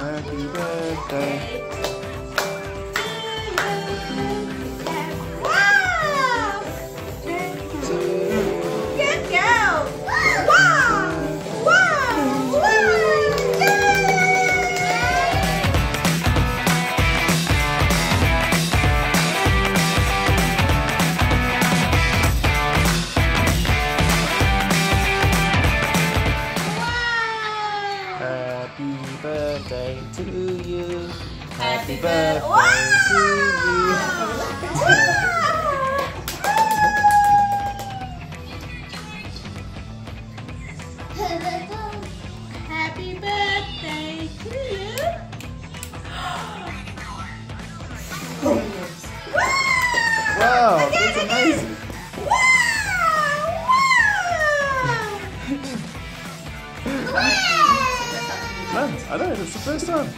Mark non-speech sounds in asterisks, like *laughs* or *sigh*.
Happy birthday. Birthday to you. Happy birthday. to you. Happy birthday to you. Wow, Again, that's again. amazing. Wow! Wow! *laughs* Man, I know, it's the first time.